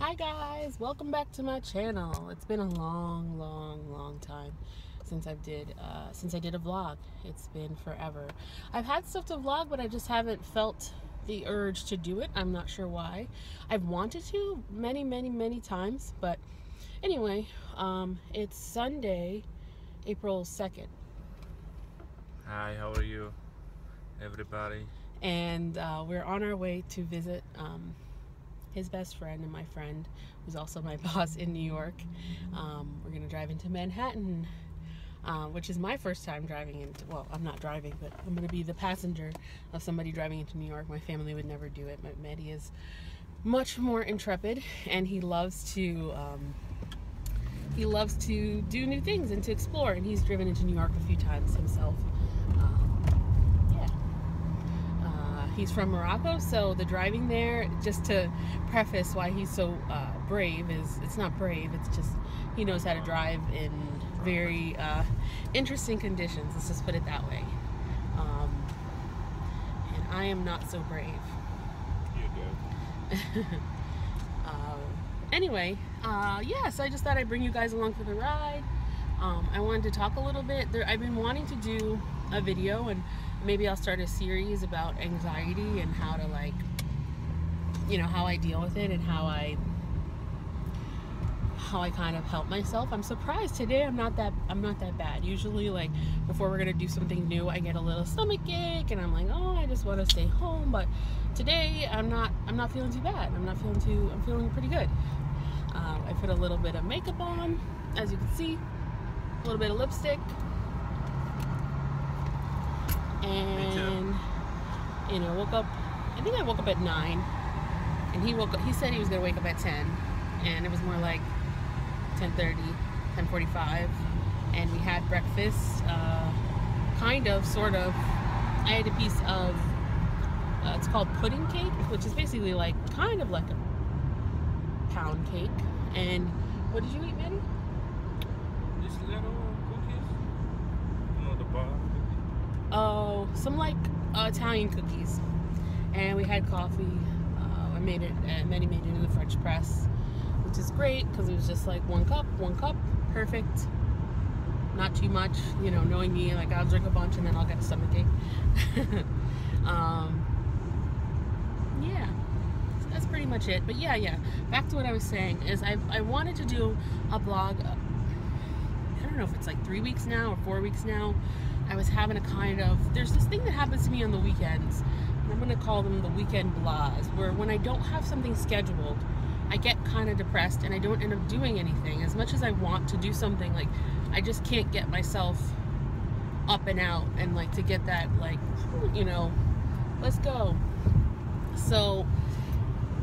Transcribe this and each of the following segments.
Hi guys, welcome back to my channel. It's been a long, long, long time since I did uh, since I did a vlog. It's been forever. I've had stuff to vlog, but I just haven't felt the urge to do it. I'm not sure why. I've wanted to many, many, many times, but anyway, um, it's Sunday, April 2nd, Hi, how are you, everybody? and uh, we're on our way to visit um, his best friend and my friend, who's also my boss in New York. Um, we're gonna drive into Manhattan, uh, which is my first time driving into. Well, I'm not driving, but I'm gonna be the passenger of somebody driving into New York. My family would never do it. But Mehdi is much more intrepid, and he loves to. Um, he loves to do new things and to explore, and he's driven into New York a few times himself. Um, yeah. Uh, he's from Morocco, so the driving there, just to preface why he's so uh, brave, is it's not brave, it's just he knows how to drive in very uh, interesting conditions, let's just put it that way. Um, and I am not so brave. You good? Uh, anyway, uh, yeah, so I just thought I'd bring you guys along for the ride. Um, I wanted to talk a little bit. There, I've been wanting to do a video, and maybe I'll start a series about anxiety and how to like, you know, how I deal with it and how I how I kind of help myself. I'm surprised today I'm not that I'm not that bad. Usually like before we're gonna do something new I get a little stomach ache and I'm like, oh I just wanna stay home. But today I'm not I'm not feeling too bad. I'm not feeling too I'm feeling pretty good. Um, I put a little bit of makeup on, as you can see, a little bit of lipstick. And you know, woke up I think I woke up at nine. And he woke up he said he was gonna wake up at ten. And it was more like 10.30 10.45 and we had breakfast uh, kind of sort of. I had a piece of uh, it's called pudding cake which is basically like kind of like a pound cake. And what did you eat Mehdi These little cookies? No, the bar cookies. Some like uh, italian cookies and we had coffee uh, i made it uh, Mehdi made it in the french press which is great because it was just like one cup, one cup, perfect. Not too much, you know, knowing me, like I'll drink a bunch and then I'll get a stomach ache. um, yeah, so that's pretty much it. But yeah, yeah, back to what I was saying is I, I wanted to do a blog. uh, I don't know if it's like three weeks now or four weeks now. I was having a kind of, there's this thing that happens to me on the weekends. And I'm to call them the weekend blahs, where when I don't have something scheduled, I get kind of depressed and I don't end up doing anything. As much as I want to do something, like I just can't get myself up and out and like to get that like you know, let's go. So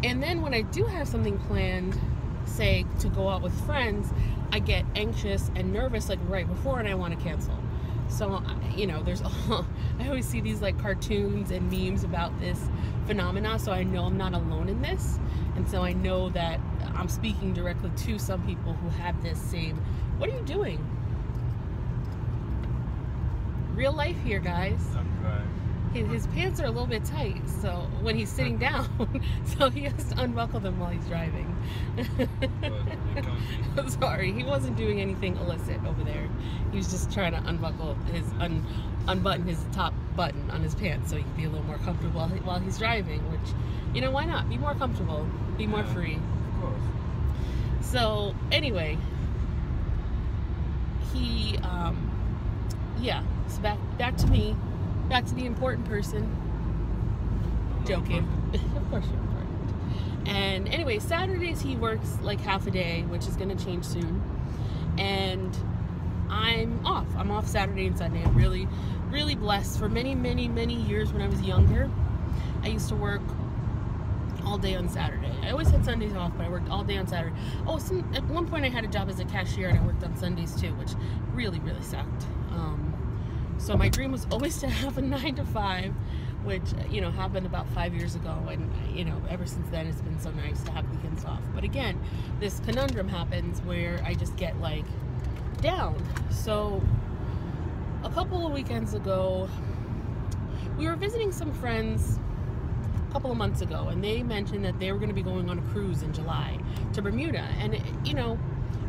and then when I do have something planned, say to go out with friends, I get anxious and nervous like right before and I want to cancel. So you know, there's I always see these like cartoons and memes about this phenomena, so I know I'm not alone in this. And so I know that I'm speaking directly to some people who have this same. What are you doing? Real life here, guys. His, pants are a little bit tight, so when he's sitting down, so he has to unbuckle them while he's driving. Sorry, he wasn't doing anything illicit over there. He was just trying to unbuckle his un, unbutton his top button on his pants so he could be a little more comfortable while, he, while he's driving. Which, you know, why not? Be more comfortable, be more Yeah. free. Of course. So anyway, he, um, yeah. So back back to me, back to the important person. Joking. of course you're important. And anyway, Saturdays he works like half a day, which is going to change soon. And I'm off. I'm off Saturday and Sunday. I'm really, really blessed. For many, many, many years when I was younger, I used to work all day on Saturday. I always had Sundays off, but I worked all day on Saturday. Oh, some, at one point I had a job as a cashier and I worked on Sundays too, which really, really sucked. Um, so my dream was always to have a nine to five, which you know happened about five years ago, and you know ever since then it's been so nice to have weekends off. But again, this conundrum happens where I just get like down. So a couple of weekends ago, we were visiting some friends a couple of months ago, and they mentioned that they were going to be going on a cruise in July to Bermuda. And, you know,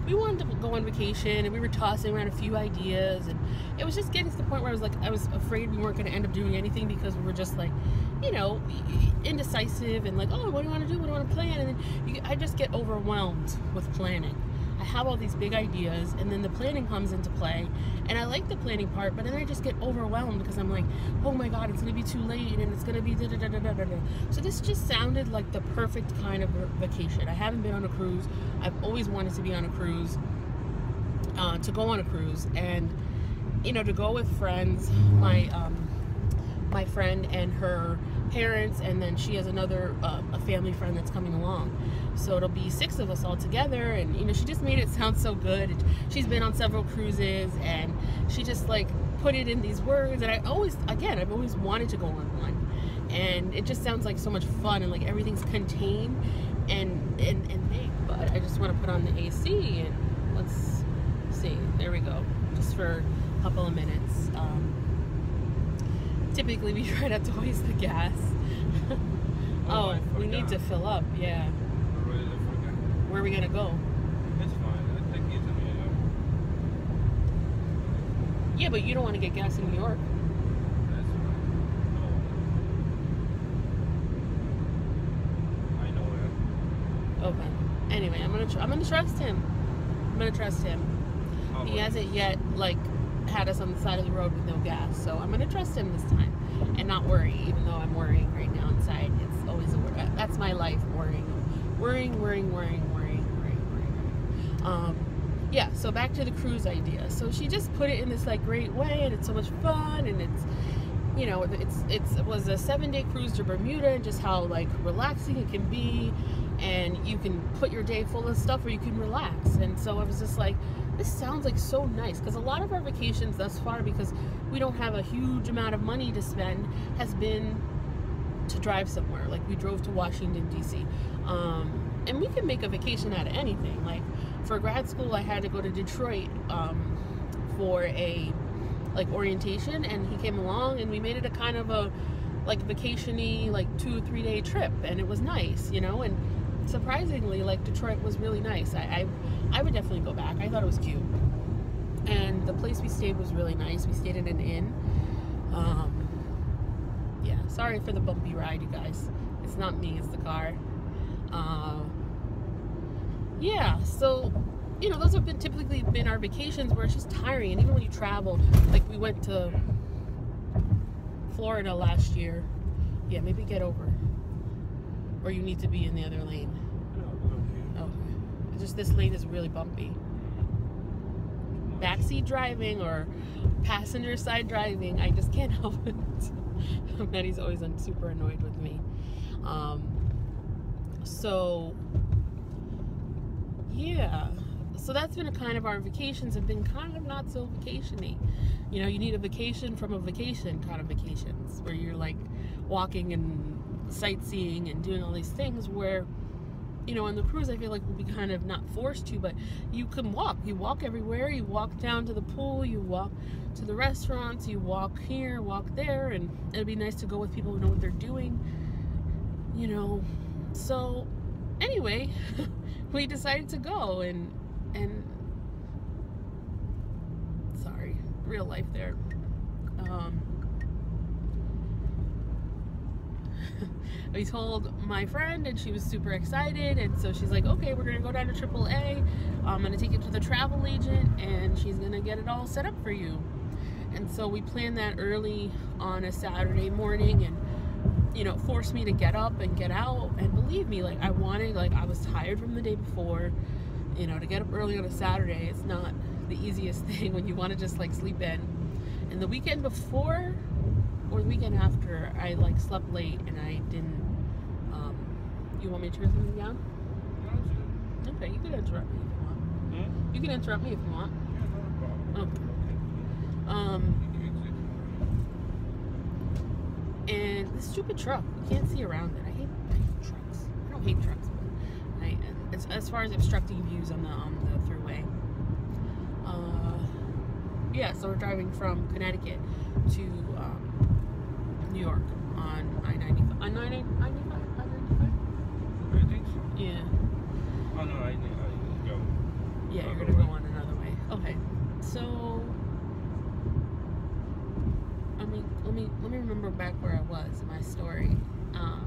we wanted to go on vacation and we were tossing around a few ideas and it was just getting to the point where I was like I was afraid we weren't going to end up doing anything because we were just like you know indecisive and like oh what do you want to do? What do you want to plan? And then you, I just get overwhelmed with planning I have all these big ideas and then the planning comes into play and I like the planning part but then I just get overwhelmed because I'm like oh my god it's gonna be too late and it's gonna be da da da da da da so this just sounded like the perfect kind of vacation. I haven't been on a cruise. I've always wanted to be on a cruise uh, to go on a cruise and you know to go with friends my um, my friend and her parents and then she has another uh, a family friend that's coming along so it'll be six of us all together and you know she just made it sound so good. She's been on several cruises and she just like put it in these words and I always again I've always wanted to go on one. And it just sounds like so much fun and like everything's contained and and, and big but I just want to put on the AC and let's see. There we go. Just for a couple of minutes. Um, typically we try not to waste the gas. Oh, I we need to fill up yeah. I really forgot. Where are we gonna go It's fine. I think it's in New York. yeah but you don't want to get gas in New York That's fine. No. I know it. okay anyway I'm gonna tr- I'm gonna trust him I'm gonna trust him he hasn't yet like had us on the side of the road with no gas so i'm gonna trust him this time and not worry even though i'm worrying right now inside it's always a worry that's my life worrying worrying worrying worrying um yeah so back to the cruise idea. So she just put it in this like great way and it's so much fun and it's you know it's it's it was a seven day cruise to bermuda and just how like relaxing it can be and you can put your day full of stuff or you can relax. And so i was just like this sounds like so nice because a lot of our vacations thus far because we don't have a huge amount of money to spend has been to drive somewhere. Like we drove to washington dc um, and we can make a vacation out of anything. Like for grad school i had to go to detroit um, for a like orientation and he came along and we made it a kind of a like vacationy like two three day trip and it was nice you know? And surprisingly like detroit was really nice. I, I i would definitely go back. I thought it was cute. And the place we stayed was really nice. We stayed in an inn. Um yeah sorry for the bumpy ride you guys. It's not me it's the car. Uh, yeah so you know those have been typically been our vacations where it's just tiring. And even when you travel like we went to florida last year. Yeah maybe get over. Or you need to be in the other lane. No, okay. Just this lane is really bumpy. Backseat driving or passenger side driving i just can't help it. Mehdi's always super annoyed with me. Um, so yeah. So that's been a kind of our vacations have been kind of not so vacationy. You know you need a vacation from a vacation kind of vacations where you're like walking and sightseeing and doing all these things where you know on the cruise i feel like we'll be kind of not forced to but you can walk. You walk everywhere. You walk down to the pool. You walk to the restaurants. You walk here walk there and it'd be nice to go with people who know what they're doing you know. So anyway we decided to go and and sorry real life there. Um we told my friend and she was super excited and so she's like okay we're gonna go down to AAA I'm gonna take it to the travel agent and she's gonna get it all set up for you. And so we planned that early on a Saturday morning and you know forced me to get up and get out and believe me like I wanted like I was tired from the day before you know to get up early on a Saturday it's not the easiest thing when you want to just like sleep in and the weekend before or the weekend after I like slept late and I didn't um you want me to turn something down? Okay, you can interrupt me if you want. Hmm? You can interrupt me if you want. Yeah, not a problem. Okay. Um You can exit. And this stupid truck, you can't see around it. I hate, I hate trucks. I don't hate trucks, but I as, as far as obstructing views on the on the throughway. Uh, yeah, so we're driving from Connecticut to um, New York. on I ninety on ninety ninety five I ninety five. I think so. Yeah. Oh no, I. I go. Yeah, you're gonna go on another way. Okay, so let me let me let me remember back where I was in my story. Uh,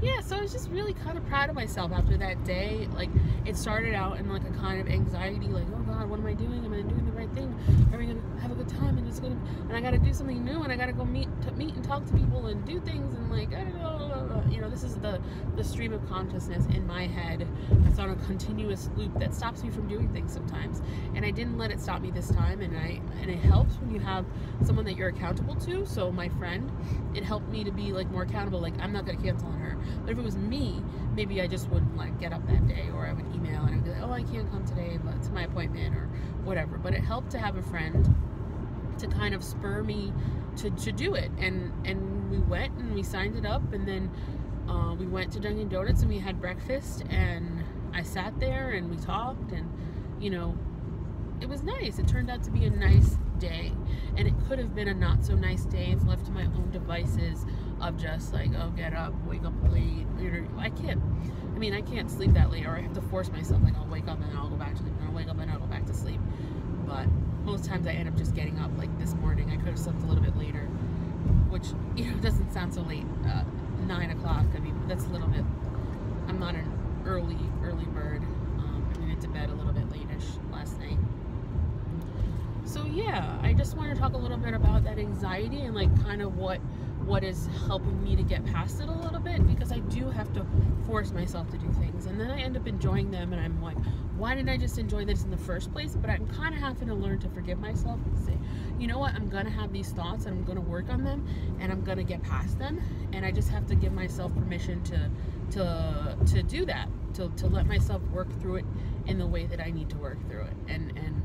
yeah, so I was just really kind of proud of myself after that day. Like it started out in like a kind of anxiety, like oh god, what am I doing? Am I doing the right thing? Are we gonna have a good time? And it's gonna and I gotta do something new, and I gotta go meet meet and talk to people and do things and like I don't know, you know, this is the the stream of consciousness in my head that's on a continuous loop that stops me from doing things sometimes. And i didn't let it stop me this time and i and it helps when you have someone that you're accountable to. So my friend it helped me to be like more accountable like i'm not going to cancel on her. But if it was me maybe i just wouldn't like get up that day or i would email and i'd be like oh i can't come today but it's my appointment or whatever. But it helped to have a friend to kind of spur me to, to do it. And and we went and we signed it up and then uh, we went to Dunkin' Donuts and we had breakfast and I sat there and we talked and you know it was nice. It turned out to be a nice day. And it could have been a not so nice day if left to my own devices of just like oh get up wake up late I can't I mean I can't sleep that late or I have to force myself like I'll wake up and I'll go back to sleep and I'll wake up and I'll go back to sleep. But most times I end up just getting up like this morning. I could have slept a little bit later which you know doesn't sound so late uh, nine o'clock. I mean that's a little bit I'm not an early early bird. Um, I went to bed a little bit late-ish last night. So yeah I just want to talk a little bit about that anxiety and like kind of what what is helping me to get past it a little bit because I do have to force myself to do things and then I end up enjoying them and I'm like why didn't I just enjoy this in the first place? But I'm kind of having to learn to forgive myself and say you know what? I'm gonna have these thoughts and I'm gonna work on them and I'm gonna get past them and I just have to give myself permission to to to do that to, to let myself work through it in the way that I need to work through it. And and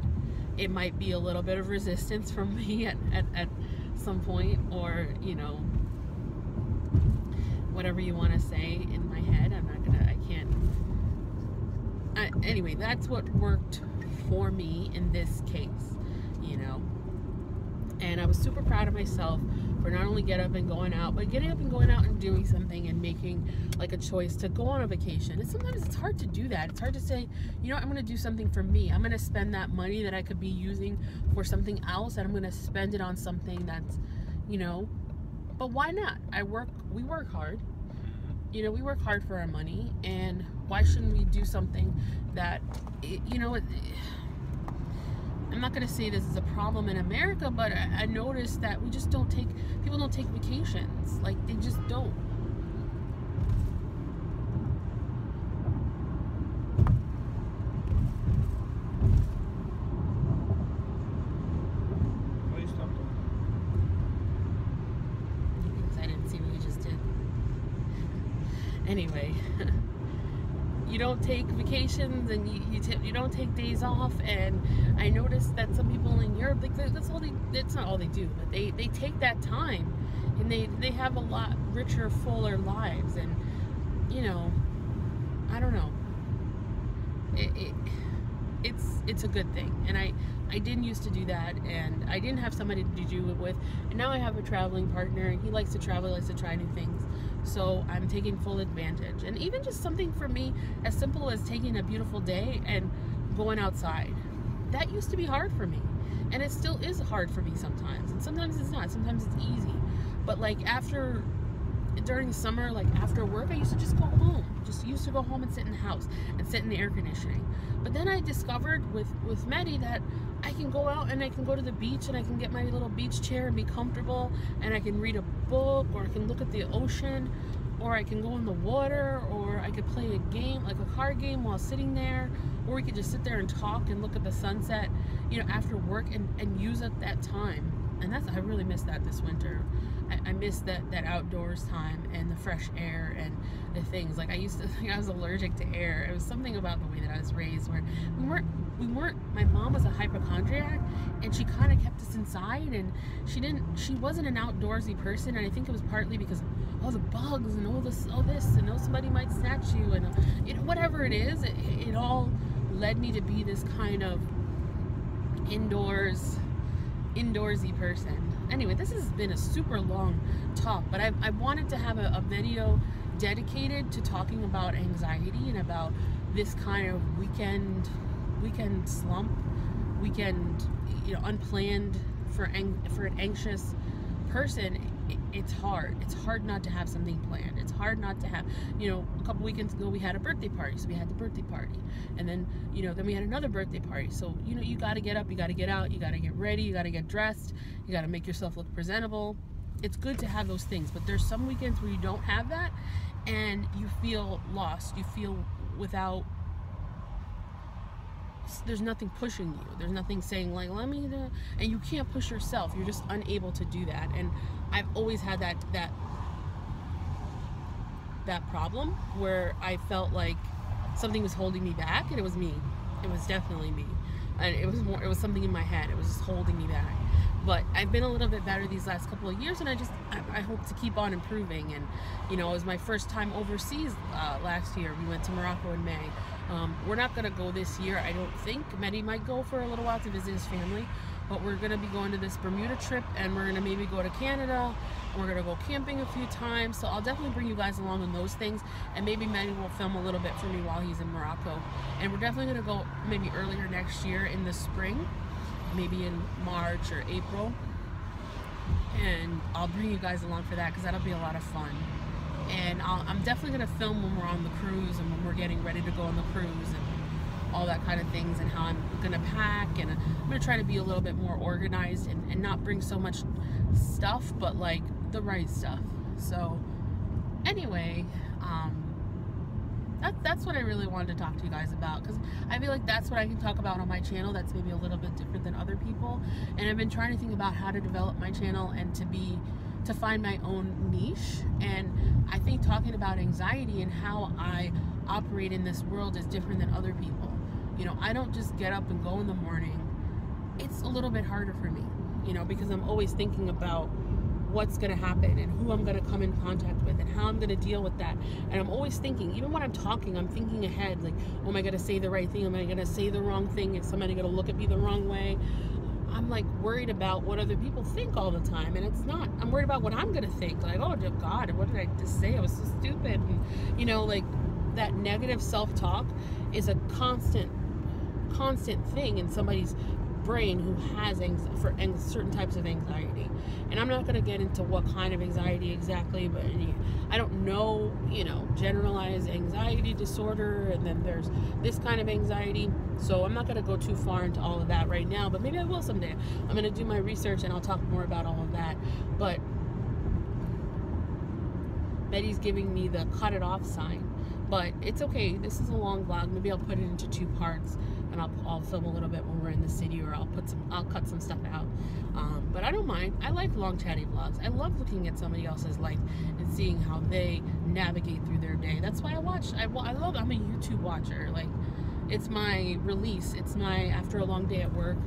it might be a little bit of resistance from me at, at, at some point or you know whatever you want to say in my head i'm not gonna i can't. I, anyway that's what worked for me in this case you know. And i was super proud of myself not only get up and going out but getting up and going out and doing something and making like a choice to go on a vacation. And sometimes it's hard to do that. It's hard to say you know i'm going to do something for me. I'm going to spend that money that i could be using for something else and i'm going to spend it on something that's you know but why not? I work we work hard. You know we work hard for our money and why shouldn't we do something that you know it, i'm not going to say this is a problem in america but I, I noticed that we just don't take people don't take vacations. Like they just don't. Why you don't take vacations and you you, ta you don't take days off. And i noticed that some people in europe like that's all they that's not all they do but they they take that time and they they have a lot richer fuller lives. And you know i don't know. It, it it's it's a good thing. And i i didn't used to do that and i didn't have somebody to do it with. And now i have a traveling partner and he likes to travel likes to try new things so i'm taking full advantage. And even just something for me as simple as taking a beautiful day and going outside that used to be hard for me. And it still is hard for me sometimes. And sometimes it's not. Sometimes it's easy. But like after during the summer like after work i used to just go home. Just used to go home and sit in the house and sit in the air conditioning. But then i discovered with with Mehdi that i can go out and i can go to the beach and i can get my little beach chair and be comfortable and i can read a book or i can look at the ocean or i can go in the water or i could play a game like a card game while sitting there or we could just sit there and talk and look at the sunset you know after work and, and use up that time. And that's i really miss that this winter. I, I miss that that outdoors time and the fresh air and the things. Like I used to think I was allergic to air. It was something about the way that I was raised where we weren't we weren't my mom was a hypochondriac and she kind of kept us inside and she didn't she wasn't an outdoorsy person and I think it was partly because all the bugs and all this all this and oh somebody might snatch you and you know whatever it is it, it all led me to be this kind of indoors indoorsy person. Anyway, this has been a super long talk, but I, I wanted to have a, a video dedicated to talking about anxiety and about this kind of weekend weekend slump, weekend you know unplanned for ang- for an anxious person. It, it's hard. It's hard not to have something planned. It's hard not to have, you know, a couple weekends ago we had a birthday party, so we had the birthday party, and then you know then we had another birthday party. So you know you got to get up, you got to get out, you got to get ready, you got to get dressed, you got to make yourself look presentable. It's good to have those things, but there's some weekends where you don't have that, and you feel lost. You feel without there's nothing pushing you. There's nothing saying like let me do, and you can't push yourself. You're just unable to do that. And i've always had that that that problem where i felt like something was holding me back and it was me. It was definitely me. And it was more it was something in my head. It was just holding me back. But I've been a little bit better these last couple of years, and I just I, I hope to keep on improving. And you know, it was my first time overseas uh, last year. We went to Morocco in May. Um, we're not gonna go this year, I don't think. Mehdi might go for a little while to visit his family, but we're gonna be going to this Bermuda trip, and we're gonna maybe go to Canada. And we're gonna go camping a few times, so I'll definitely bring you guys along on those things, and maybe Mehdi will film a little bit for me while he's in Morocco. And we're definitely gonna go maybe earlier next year in the spring maybe in March or April. And I'll bring you guys along for that because that'll be a lot of fun. And i am definitely going to film when we're on the cruise and when we're getting ready to go on the cruise and all that kind of things and how I'm going to pack. And I'm going to try to be a little bit more organized and, and not bring so much stuff, but like the right stuff. So, anyway, um, that, that's what I really wanted to talk to you guys about because I feel like that's what I can talk about on my channel that's maybe a little bit different than other people and I've been trying to think about how to develop my channel and to be to find my own niche and I think talking about anxiety and how I operate in this world is different than other people you know I don't just get up and go in the morning it's a little bit harder for me you know because I'm always thinking about what's going to happen and who I'm going to come in contact with and how I'm going to deal with that. And I'm always thinking, even when I'm talking, I'm thinking ahead like, oh, am I going to say the right thing? Am I going to say the wrong thing? Is somebody going to look at me the wrong way? I'm like worried about what other people think all the time, and it's not. I'm worried about what I'm gonna think. Like, oh God, what did I just say? I was so stupid. And, you know, like that negative self-talk is a constant, constant thing in somebody's brain who has for certain types of anxiety. And I'm not going to get into what kind of anxiety exactly, but I don't know, you know, generalized anxiety disorder, and then there's this kind of anxiety. So I'm not going to go too far into all of that right now, but maybe I will someday. I'm going to do my research and I'll talk more about all of that. But Betty's giving me the cut it off sign. But it's okay. This is a long vlog. Maybe I'll put it into two parts and I'll, I'll film a little bit when we're in the city or I'll put some I'll cut some stuff out. Um, but I don't mind. I like long chatty vlogs. I love looking at somebody else's life and seeing how they navigate through their day. That's why I watch I, I love I'm a YouTube watcher. Like it's my release. It's my after a long day at work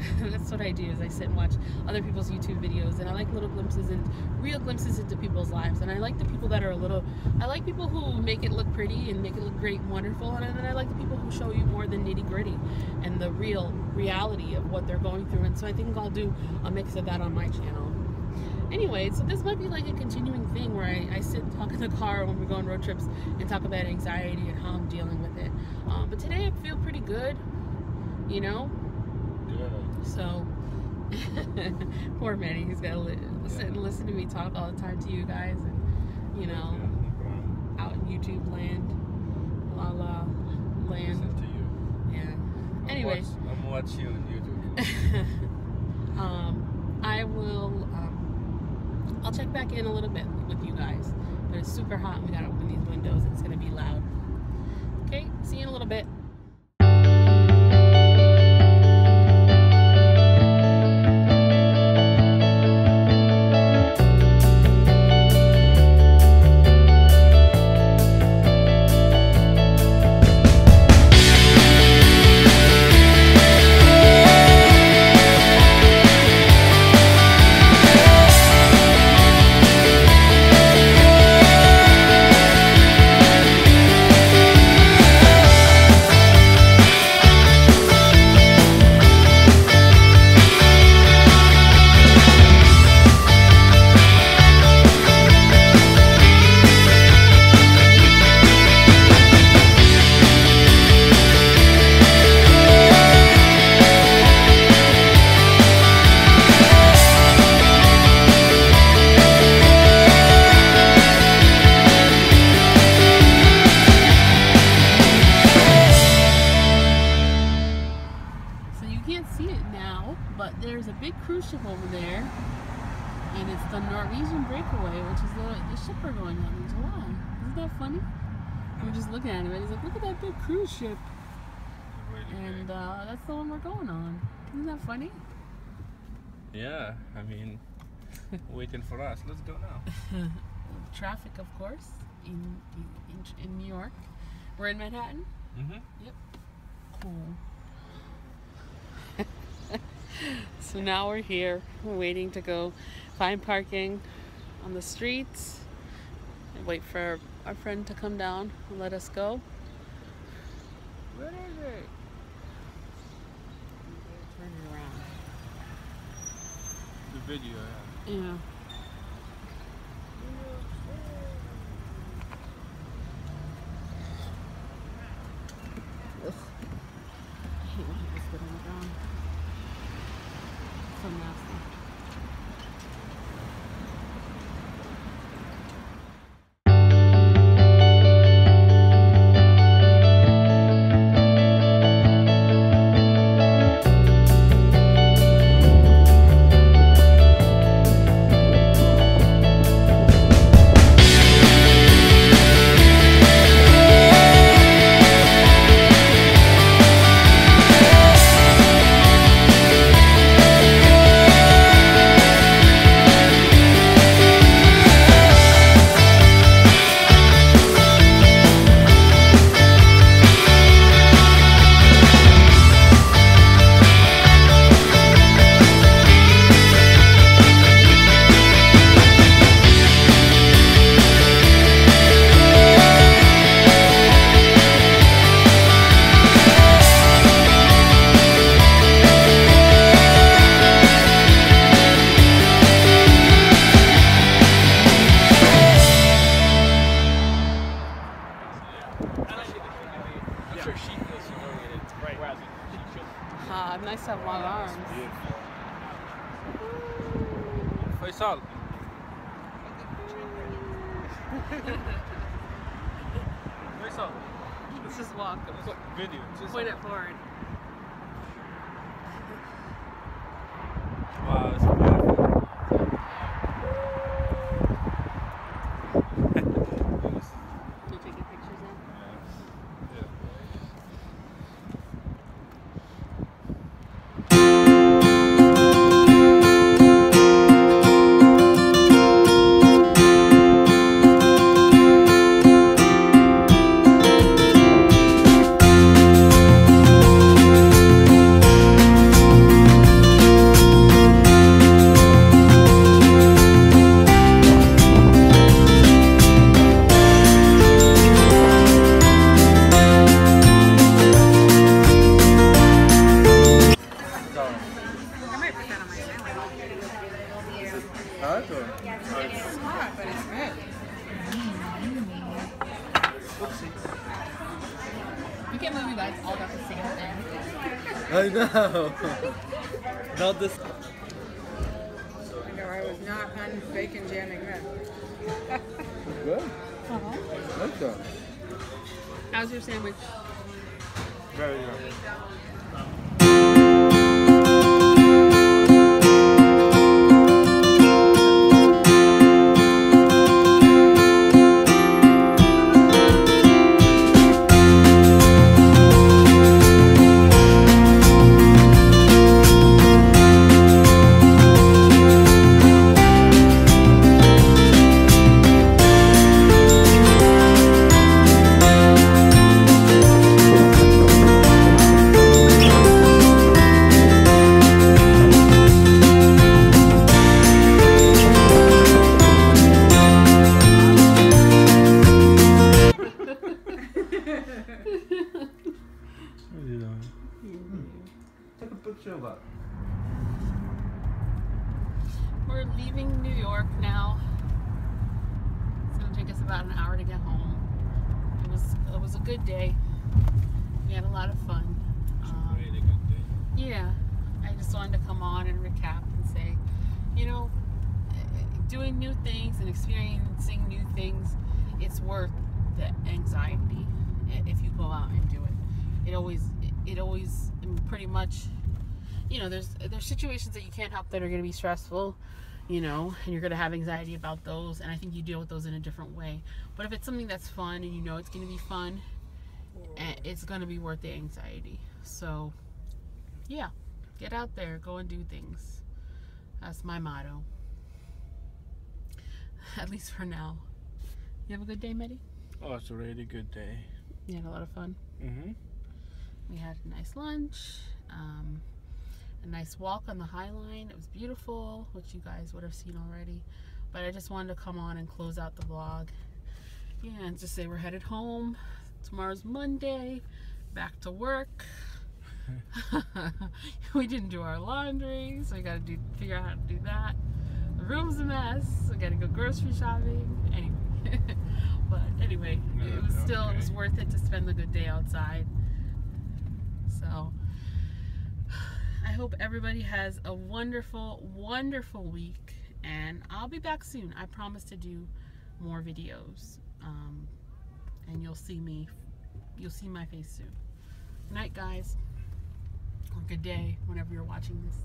that's what I do is I sit and watch other people's YouTube videos and I like little glimpses and real glimpses into people's lives and I like the people that are a little I like people who make it look pretty and make it look great and wonderful and then I like the people who show you more the nitty gritty and the real reality of what they're going through and so I think I'll do a mix of that on my channel anyway, so this might be like a continuing thing where I, I, sit and talk in the car when we go on road trips and talk about anxiety and how I'm dealing with it. Um, but today I feel pretty good, you know. So, poor Manny, he's got to li- sit and listen to me talk all the time to you guys, and you know, yeah, out in YouTube land, la la land. Listen to you. Yeah. Anyway, I'm, watch, I'm watching on YouTube. um, I will. Um, I'll check back in a little bit with you guys, but it's super hot. and We gotta open these windows. It's gonna be loud. Okay, see you in a little bit. Were just looking at him, and he's like, "Look at that big cruise ship," Really and uh, that's the one we're going on. Isn't that funny? yeah, I mean, waiting for us. Let's go now. Traffic, of course, in, in in New York. We're in Manhattan. Mm-hmm. Cool. so now we're here. We're waiting to go find parking on the streets and wait for our friend to come down and let us go. What is it? Turn it around. The video. Yeah. Yeah. Faisal. Let's just walk. Video. Just Point it forward. Not this. I know I was not on bacon jamming then. Good. Uh-huh. Like that. How's your sandwich? Things, it's worth the anxiety if you go out and do it. It always, it always, mm, pretty much, you know, there's there's situations that you can't help that are going to be stressful, you know, and you're going to have anxiety about those, and I think you deal with those in a different way. But if it's something that's fun and you know it's going to be fun, eh, and it's going to be worth the anxiety. So, yeah, get out there, go and do things. That's my motto. At least for now. You have a good day, Mehdi? Oh, it's already a really good day. You had a lot of fun. Mm-hmm. We had a nice lunch, um, a nice walk on the High Line. It was beautiful, which you guys would have seen already. But I just wanted to come on and close out the vlog. Yeah, and just say we're headed home. Tomorrow's Monday. Back to work. we didn't do our laundry, so we gotta do figure out how to do that. The room's a mess. We gotta go grocery shopping. Anyway. but anyway, Yeah, it was still it was worth it to spend the good day outside. So I hope everybody has a wonderful, wonderful week, and I'll be back soon. I promise to do more videos, um, and you'll see me. You'll see my face soon. Good night, guys, or good day, whenever you're watching this.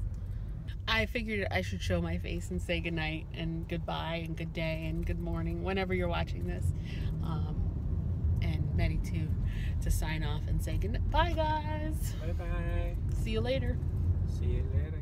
I figured I should show my face and say good night and goodbye and good day and good morning whenever you're watching this. Um, and Mehdi too to sign off and say goodbye, guys. Bye bye. See you later. See you later.